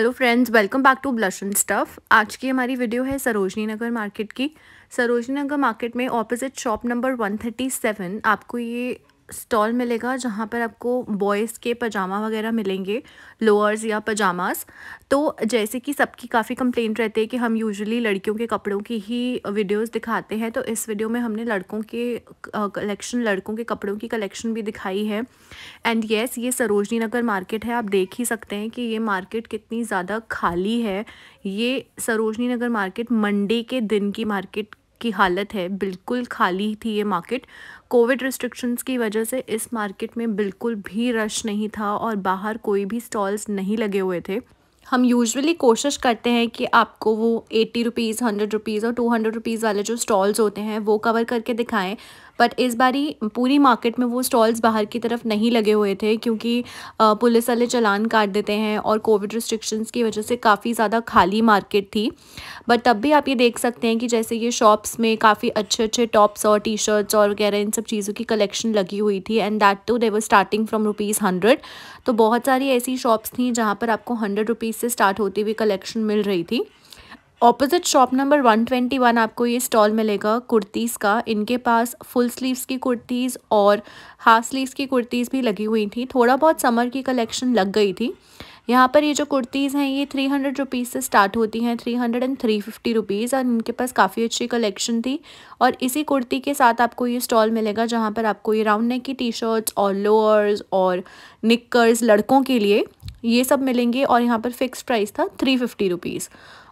Hello friends welcome back to blush and stuff आज की हमारी वीडियो है सरोजनी नगर मार्केट की। सरोजनी नगर मार्केट में ऑपोजिट शॉप नंबर 137 आपको ये स्टॉल मिलेगा जहाँ पर आपको बॉयज़ के पजामा वगैरह मिलेंगे, लोअर्स या पजामास। तो जैसे कि सबकी काफ़ी कंप्लेंट रहती है कि हम यूजुअली लड़कियों के कपड़ों की ही वीडियोस दिखाते हैं तो इस वीडियो में हमने लड़कों के कलेक्शन लड़कों के कपड़ों की कलेक्शन भी दिखाई है। एंड येस ये सरोजनी नगर मार्केट है, आप देख ही सकते हैं कि ये मार्केट कितनी ज़्यादा खाली है। ये सरोजनी नगर मार्केट मंडे के दिन की मार्केट की हालत है, बिल्कुल खाली थी ये मार्केट कोविड रिस्ट्रिक्शंस की वजह से इस मार्केट में बिल्कुल भी रश नहीं था और बाहर कोई भी स्टॉल्स नहीं लगे हुए थे. हम यूजुअली कोशिश करते हैं कि आपको वो एट्टी रुपीज़ हंड्रेड रुपीज़ और टू हंड्रेड रुपीज़ वाले जो स्टॉल्स होते हैं, वो कवर करके दिखाएँ. बट इस बारी पूरी मार्केट में वो स्टॉल्स बाहर की तरफ़ नहीं लगे हुए थे क्योंकि पुलिस वाले चलान काट देते हैं और कोविड रिस्ट्रिक्शंस की वजह से काफ़ी ज़्यादा खाली मार्केट थी। बट तब भी आप ये देख सकते हैं कि जैसे ये शॉप्स में काफ़ी अच्छे अच्छे टॉप्स और टी शर्ट्स और वगैरह इन सब चीज़ों की कलेक्शन लगी हुई थी and that too they were starting from rupees hundred तो बहुत सारी ऐसी शॉप्स थी जहाँ पर आपको हंड्रेड रुपीज़ से स्टार्ट होती हुई कलेक्शन मिल रही थी। Opposite shop number one twenty one आपको ये स्टॉल मिलेगा कुर्तीज़ का। इनके पास फुल स्लीव्स की कुर्तीज़ और हाफ़ स्लीव्स की कुर्तीज़ भी लगी हुई थी। थोड़ा बहुत समर की कलेक्शन लग गई थी। यहाँ पर ये जो कुर्तीज़ हैं, ये थ्री हंड्रेड रुपीज़ से स्टार्ट होती हैं three hundred and three fifty rupees और इनके पास काफ़ी अच्छी कलेक्शन थी। और इसी कुर्ती के साथ आपको ये स्टॉल मिलेगा, जहाँ पर आपको ये राउंड नेक की टी शर्ट्स और लोअर्स और निक्कर्स लड़कों के लिए ये सब मिलेंगे और यहाँ पर फिक्स प्राइस था three fifty rupees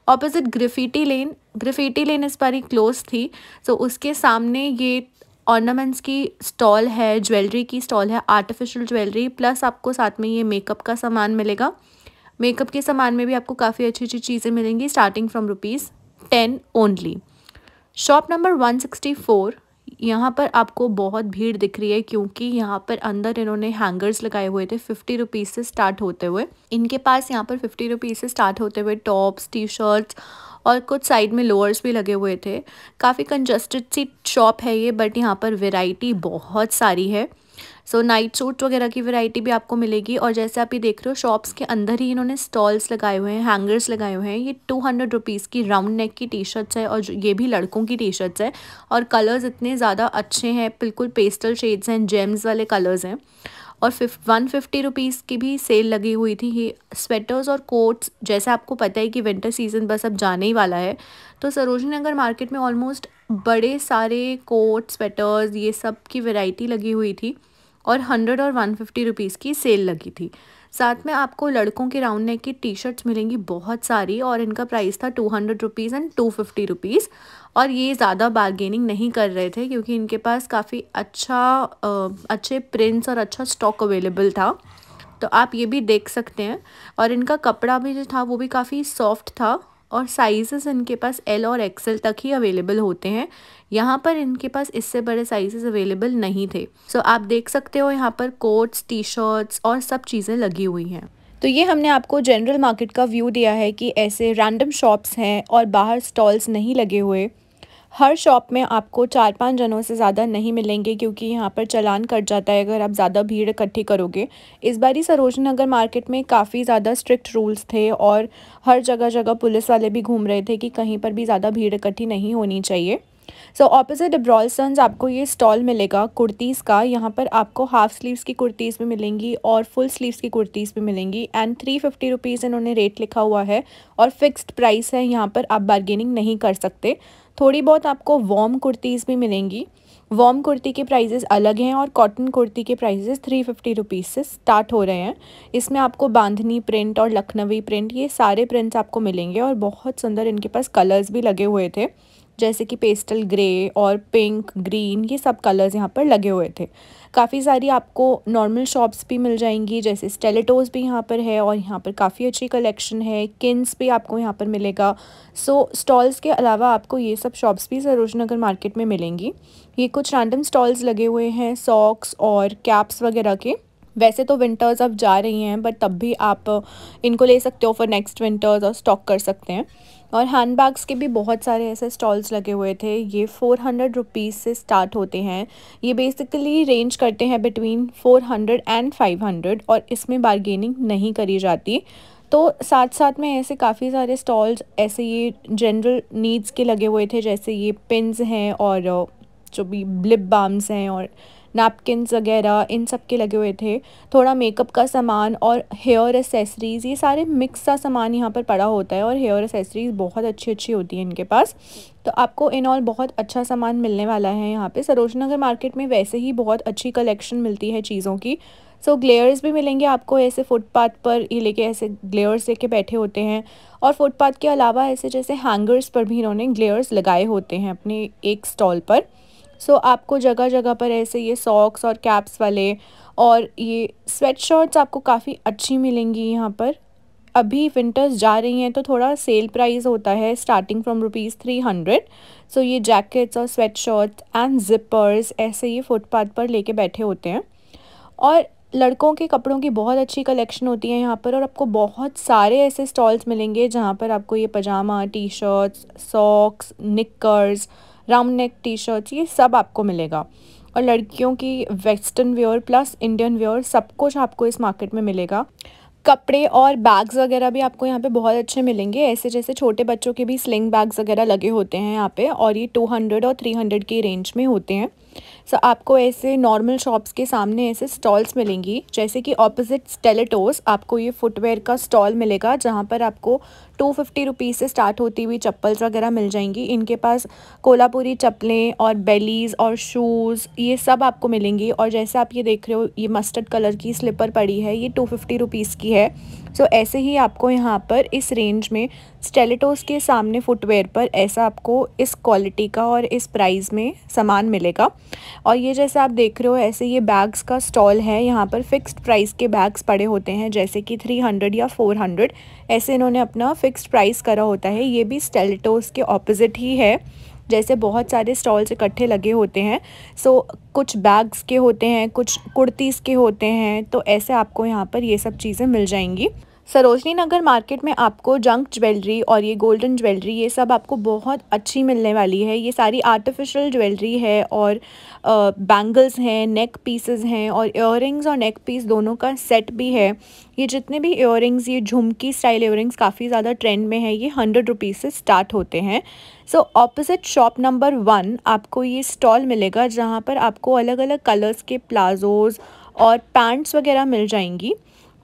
opposite graffiti lane graffiti lane इस बारी क्लोज थी। सो so, उसके सामने ये ऑर्नामेंट्स की स्टॉल है ज्वेलरी की स्टॉल है आर्टिफिशियल ज्वेलरी प्लस आपको साथ में ये मेकअप का सामान मिलेगा। मेकअप के सामान में भी आपको काफ़ी अच्छी अच्छी चीज़ें मिलेंगी starting from rupees ten only shop number one sixty four यहाँ पर आपको बहुत भीड़ दिख रही है क्योंकि यहाँ पर अंदर इन्होंने हैंगर्स लगाए हुए थे फिफ्टी रुपीज़ से स्टार्ट होते हुए। इनके पास यहाँ पर फिफ्टी रुपीज़ से स्टार्ट होते हुए टॉप्स टी शर्ट्स और कुछ साइड में लोअर्स भी लगे हुए थे। काफ़ी कंजस्टेड सी शॉप है ये बट यहाँ पर वेराइटी बहुत सारी है। सो नाइट सूट वगैरह की वैरायटी भी आपको मिलेगी और जैसे आप ये देख रहे हो शॉप्स के अंदर ही इन्होंने स्टॉल्स लगाए हुए हैं हैंगर्स लगाए हुए हैं। ये टू हंड्रेड रुपीज़ की राउंड नेक की टी शर्ट्स है और ये भी लड़कों की टी शर्ट्स है और कलर्स इतने ज़्यादा अच्छे हैं, बिल्कुल पेस्टल शेड्स हैं जेम्स वाले कलर्स हैं। और फिफ वन फिफ्टी रुपीज़ की भी सेल लगी हुई थी। ये स्वेटर्स और कोट्स जैसे आपको पता है कि विंटर सीज़न बस अब जाने ही वाला है। तो सरोजनी नगर मार्केट में ऑलमोस्ट बड़े सारे कोट स्वेटर्स ये सब की वैरायटी लगी हुई थी और हंड्रेड और वन फिफ्टी रुपीज़ की सेल लगी थी। साथ में आपको लड़कों के राउंड नेक की टी शर्ट्स मिलेंगी बहुत सारी और इनका प्राइस था two hundred rupees and two fifty rupees और ये ज़्यादा बारगेनिंग नहीं कर रहे थे क्योंकि इनके पास काफ़ी अच्छा अच्छे प्रिंट्स और अच्छा स्टॉक अवेलेबल था। तो आप ये भी देख सकते हैं। और इनका कपड़ा भी जो था वो भी काफ़ी सॉफ्ट था। और साइज़ेस इनके पास एल और एक्सेल तक ही अवेलेबल होते हैं। यहाँ पर इनके पास इससे बड़े साइजेस अवेलेबल नहीं थे। सो so, आप देख सकते हो यहाँ पर कोट्स टी शर्ट्स और सब चीज़ें लगी हुई हैं। तो ये हमने आपको जनरल मार्केट का व्यू दिया है कि ऐसे रैंडम शॉप्स हैं और बाहर स्टॉल्स नहीं लगे हुए। हर शॉप में आपको चार पाँच जनों से ज़्यादा नहीं मिलेंगे क्योंकि यहाँ पर चलान कट जाता है अगर आप ज़्यादा भीड़ इकट्ठी करोगे। इस बारी सरोजनी नगर मार्केट में काफ़ी ज़्यादा स्ट्रिक्ट रूल्स थे और हर जगह जगह पुलिस वाले भी घूम रहे थे कि कहीं पर भी ज़्यादा भीड़ इकट्ठी नहीं होनी चाहिए। सो ऑपोजिट ब्रॉलसन्स आपको ये स्टॉल मिलेगा कुर्तीज़ का। यहाँ पर आपको हाफ़ स्लीव्स की कुर्तीज़ भी मिलेंगी और फुल स्लीव्स की कुर्तीज़ भी मिलेंगी एंड थ्री फिफ्टी रुपीज़ इन्होंने रेट लिखा हुआ है और फिक्स्ड प्राइस है, यहाँ पर आप बार्गेनिंग नहीं कर सकते। थोड़ी बहुत आपको वॉर्म कुर्तीज़ भी मिलेंगी। वॉर्म कुर्ती के प्राइजेस अलग हैं और कॉटन कुर्ती के प्राइजेस थ्री फिफ्टी रुपीज़ से स्टार्ट हो रहे हैं। इसमें आपको बांधनी प्रिंट और लखनवी प्रिंट ये सारे प्रिंट्स आपको मिलेंगे और बहुत सुंदर इनके पास कलर्स भी लगे हुए थे। जैसे कि पेस्टल ग्रे और पिंक ग्रीन ये सब कलर्स यहाँ पर लगे हुए थे। काफ़ी सारी आपको नॉर्मल शॉप्स भी मिल जाएँगी जैसे स्टेलेटोज़ भी यहाँ पर है और यहाँ पर काफ़ी अच्छी कलेक्शन है। किन्स भी आपको यहाँ पर मिलेगा। सो so, स्टॉल्स के अलावा आपको ये सब शॉप्स भी सरोज नगर मार्केट में मिलेंगी। ये कुछ रैंडम स्टॉल्स लगे हुए हैं सॉक्स और कैप्स वगैरह के। वैसे तो विंटर्स अब जा रही हैं बट तब भी आप इनको ले सकते हो फॉर नेक्स्ट विंटर्स और स्टॉक कर सकते हैं। और हैंड बैग्स के भी बहुत सारे ऐसे स्टॉल्स लगे हुए थे। ये फ़ोर हंड्रेड रुपीज़ से स्टार्ट होते हैं। ये बेसिकली रेंज करते हैं between four hundred and five hundred और इसमें बारगेनिंग नहीं करी जाती। तो साथ साथ में ऐसे काफ़ी सारे स्टॉल्स ऐसे ये जनरल नीड्स के लगे हुए थे, जैसे ये पिन्स हैं और जो भी लिप बाम्स हैं और नैपकिन्स वगैरह इन सब के लगे हुए थे। थोड़ा मेकअप का सामान और हेयर एसेसरीज़ ये सारे मिक्स सा सामान यहाँ पर पड़ा होता है और हेयर एसेसरीज़ बहुत अच्छी अच्छी होती है इनके पास। तो आपको इन ऑल बहुत अच्छा सामान मिलने वाला है यहाँ पे। सरोज नगर मार्केट में वैसे ही बहुत अच्छी कलेक्शन मिलती है चीज़ों की। सो so, ग्लेयर्स भी मिलेंगे आपको ऐसे फुटपाथ पर ये लेके ऐसे ग्लेयर्स लेके बैठे होते हैं। और फुटपाथ के अलावा ऐसे जैसे हैंगर्स पर भी इन्होंने ग्लेयर्स लगाए होते हैं अपने एक स्टॉल पर। सो so, आपको जगह जगह पर ऐसे ये सॉक्स और कैप्स वाले और ये स्वेट शर्ट्स आपको काफ़ी अच्छी मिलेंगी यहाँ पर। अभी विंटर्स जा रही हैं तो थोड़ा सेल प्राइस होता है starting from rupees three hundred so ये जैकेट्स और स्वेट शर्ट्स एंड जिपर्स ऐसे ये फुटपाथ पर लेके बैठे होते हैं। और लड़कों के कपड़ों की बहुत अच्छी कलेक्शन होती है यहाँ पर और आपको बहुत सारे ऐसे स्टॉल्स मिलेंगे जहाँ पर आपको ये pyjama T shirts socks knickers round neck T shirts ये सब आपको मिलेगा। और लड़कियों की western wear plus Indian wear सब कुछ आपको इस मार्केट में मिलेगा। कपड़े और बैग्स वगैरह भी आपको यहाँ पे बहुत अच्छे मिलेंगे। ऐसे जैसे छोटे बच्चों के भी स्लिंग बैग्स वगैरह लगे होते हैं यहाँ पे और ये टू हंड्रेड और थ्री हंड्रेड की रेंज में होते हैं। सो so, आपको ऐसे नॉर्मल शॉप्स के सामने ऐसे स्टॉल्स मिलेंगी जैसे कि ऑपोजिट स्टेलेटोस आपको ये फुटवेयर का स्टॉल मिलेगा जहाँ पर आपको टू फिफ्टी रुपीज़ से स्टार्ट होती हुई चप्पल्स वगैरह मिल जाएँगी। इनके पास कोलापुरी चप्पलें और बेलीज़ और शूज़ ये सब आपको मिलेंगी। और जैसे आप ये देख रहे हो ये मस्टर्ड कलर की स्लीपर पड़ी है ये टू फिफ्टी रुपीज़ की है। सो so, ऐसे ही आपको यहाँ पर इस रेंज में स्टेलेटोस के सामने फुटवेयर पर ऐसा आपको इस क्वालिटी का और इस प्राइस में सामान मिलेगा। और ये जैसे आप देख रहे हो ऐसे ये बैग्स का स्टॉल है। यहाँ पर फिक्स्ड प्राइस के बैग्स पड़े होते हैं जैसे कि थ्री हंड्रेड या फोर हंड्रेड ऐसे इन्होंने अपना फिक्स्ड प्राइस करा होता है। ये भी स्टेलेटोस के ऑपोजिट ही है। जैसे बहुत सारे स्टॉल्स इकट्ठे लगे होते हैं। सो कुछ बैग्स के होते हैं कुछ कुर्तीज़ के होते हैं। तो ऐसे आपको यहाँ पर ये सब चीज़ें मिल जाएँगी। सरोजनी नगर मार्केट में आपको जंक ज्वेलरी और ये गोल्डन ज्वेलरी, ये सब आपको बहुत अच्छी मिलने वाली है। ये सारी आर्टिफिशियल ज्वेलरी है और बैंगल्स हैं नेक पीसेस हैं और इयरिंग्स और नेक पीस दोनों का सेट भी है। ये जितने भी इयरिंग्स ये झुमकी स्टाइल इयरिंग्स काफ़ी ज़्यादा ट्रेंड में है। ये हंड्रेड रुपीज़ से स्टार्ट होते हैं। So opposite shop number one आपको ये स्टॉल मिलेगा जहाँ पर आपको अलग अलग कलर्स के प्लाजोज़ और पैंट्स वगैरह मिल जाएँगी।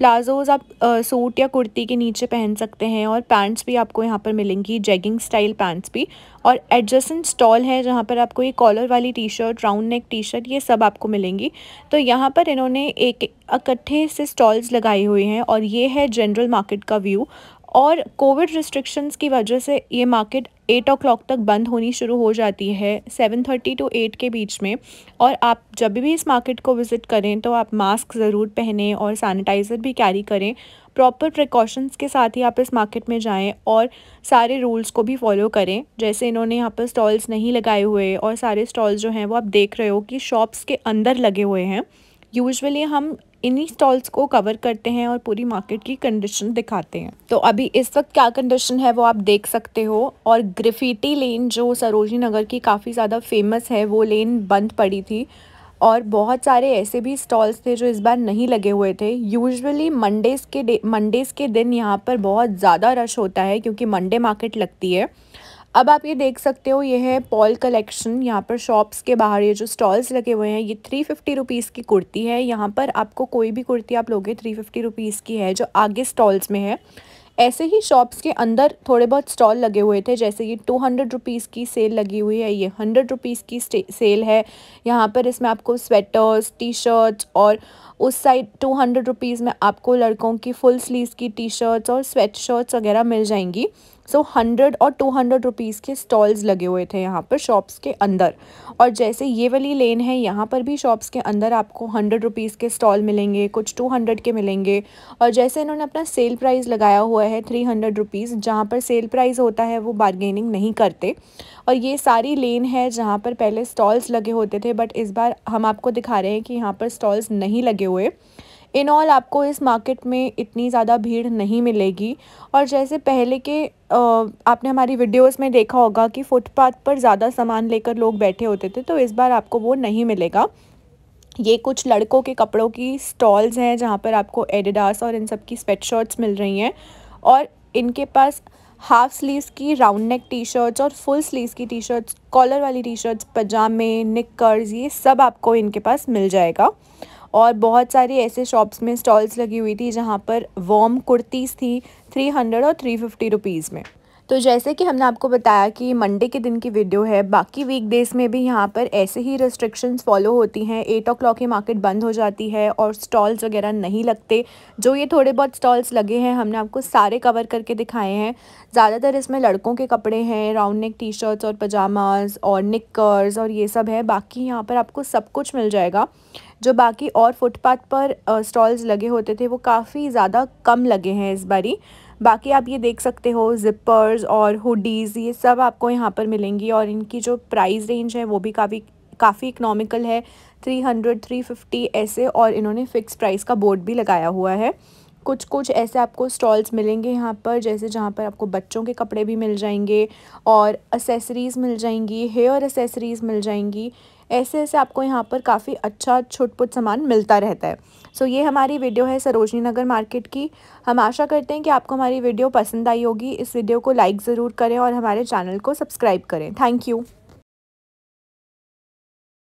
प्लाज़ोज़ आप सूट या कुर्ती के नीचे पहन सकते हैं और पैंट्स भी आपको यहाँ पर मिलेंगी, जेगिंग स्टाइल पैंट्स भी। और एडजस्टेंट स्टॉल है जहाँ पर आपको ये कॉलर वाली T shirt round neck T shirt ये सब आपको मिलेंगी। तो यहाँ पर इन्होंने एक इकट्ठे से स्टॉल्स लगाए हुए हैं और ये है जनरल मार्केट का व्यू। और कोविड रिस्ट्रिक्शंस की वजह से ये मार्केट एट ओ क्लॉक तक बंद होनी शुरू हो जाती है सेवन थर्टी टू एट के बीच में। और आप जब भी इस मार्केट को विज़िट करें तो आप मास्क ज़रूर पहनें और सैनिटाइज़र भी कैरी करें। प्रॉपर प्रिकॉशंस के साथ ही आप इस मार्केट में जाएँ और सारे रूल्स को भी फॉलो करें। जैसे इन्होंने यहाँ पर स्टॉल्स नहीं लगाए हुए और सारे स्टॉल्स जो हैं वो आप देख रहे हो कि शॉप्स के अंदर लगे हुए हैं। यूजुअली हम इन्हीं स्टॉल्स को कवर करते हैं और पूरी मार्केट की कंडीशन दिखाते हैं। तो अभी इस वक्त क्या कंडीशन है वो आप देख सकते हो और ग्रिफिटी लेन जो सरोजनी नगर की काफ़ी ज़्यादा फ़ेमस है, वो लेन बंद पड़ी थी और बहुत सारे ऐसे भी स्टॉल्स थे जो इस बार नहीं लगे हुए थे। यूजुअली मंडेज़ के डे मंडेज़ के दिन यहाँ पर बहुत ज़्यादा रश होता है क्योंकि मंडे मार्केट लगती है। अब आप ये देख सकते हो, ये है पॉल कलेक्शन यहाँ पर शॉप्स के बाहर ये जो स्टॉल्स लगे हुए हैं, ये थ्री फिफ्टी रुपीज़ की कुर्ती है। यहाँ पर आपको कोई भी कुर्ती आप लोगे थ्री फिफ्टी रुपीज़ की है, जो आगे स्टॉल्स में है। ऐसे ही शॉप्स के अंदर थोड़े बहुत स्टॉल लगे हुए थे, जैसे ये टू हंड्रेड रुपीज़ की सेल लगी हुई है, ये हंड्रेड रुपीज़ की सेल है। यहाँ पर इसमें आपको स्वेटर्स टी शर्ट्स और उस साइड टू हंड्रेड रुपीज़ में आपको लड़कों की फुल स्लीव्स की टी शर्ट्स और स्वेट शर्ट्स वगैरह मिल जाएँगी। सो हंड्रेड और टू हंड्रेड रुपीज़ के स्टॉल्स लगे हुए थे यहाँ पर शॉप्स के अंदर। और जैसे ये वाली लेन है, यहाँ पर भी शॉप्स के अंदर आपको हंड्रेड रुपीज़ के स्टॉल मिलेंगे, कुछ टू हंड्रेड के मिलेंगे। और जैसे इन्होंने अपना सेल प्राइस लगाया हुआ है थ्री हंड्रेड रुपीज़ जहाँ पर सेल प्राइस होता है वो बारगेनिंग नहीं करते। और ये सारी लेन है जहाँ पर पहले स्टॉल्स लगे होते थे बट इस बार हम आपको दिखा रहे हैं कि यहाँ पर स्टॉल्स नहीं लगे हुए। इन ऑल आपको इस मार्केट में इतनी ज़्यादा भीड़ नहीं मिलेगी। और जैसे पहले के आपने हमारी वीडियोस में देखा होगा कि फुटपाथ पर ज़्यादा सामान लेकर लोग बैठे होते थे तो इस बार आपको वो नहीं मिलेगा। ये कुछ लड़कों के कपड़ों की स्टॉल्स हैं जहाँ पर आपको एडिडास और इन सब की स्वेट शर्ट्स मिल रही हैं। और इनके पास हाफ़ स्लीव्स की राउंड नेक टी शर्ट्स और फुल स्लीव्स की टी शर्ट्स कॉलर वाली टी शर्ट्स पजामे निकर्स ये सब आपको इनके पास मिल जाएगा। और बहुत सारी ऐसे शॉप्स में स्टॉल्स लगी हुई थी जहाँ पर वॉम कुर्तीज़ थी थ्री हंड्रेड और थ्री फिफ्टी रुपीज़ में। तो जैसे कि हमने आपको बताया कि मंडे के दिन की वीडियो है, बाकी वीक डेज़ में भी यहाँ पर ऐसे ही रिस्ट्रिक्शंस फॉलो होती हैं एट ओ क्लॉक ही मार्केट बंद हो जाती है और स्टॉल्स वगैरह नहीं लगते। जो ये थोड़े बहुत स्टॉल्स लगे हैं, हमने आपको सारे कवर करके दिखाए हैं। ज़्यादातर इसमें लड़कों के कपड़े हैं राउंड नेक टी शर्ट्स और पजामाज और निकर्स और ये सब है। बाकी यहाँ पर आपको सब कुछ मिल जाएगा। जो बाकी और फुटपाथ पर स्टॉल्स लगे होते थे, वो काफ़ी ज़्यादा कम लगे हैं इस बारी। बाकी आप ये देख सकते हो ज़िपर्स और हुडीज़ ये सब आपको यहाँ पर मिलेंगी और इनकी जो प्राइस रेंज है वो भी काफ़ी काफ़ी इकनॉमिकल है। थ्री हंड्रेड थ्री फिफ्टी ऐसे और इन्होंने फ़िक्स प्राइस का बोर्ड भी लगाया हुआ है। कुछ कुछ ऐसे आपको स्टॉल्स मिलेंगे यहाँ पर, जैसे जहाँ पर आपको बच्चों के कपड़े भी मिल जाएँगे और असेसरीज़ मिल जाएँगी हेयर असेसरीज़ मिल जाएँगी। ऐसे ऐसे आपको यहाँ पर काफ़ी अच्छा छुटपुट सामान मिलता रहता है। सो so, ये हमारी वीडियो है सरोजनी नगर मार्केट की। हम आशा करते हैं कि आपको हमारी वीडियो पसंद आई होगी। इस वीडियो को लाइक ज़रूर करें और हमारे चैनल को सब्सक्राइब करें। Thank you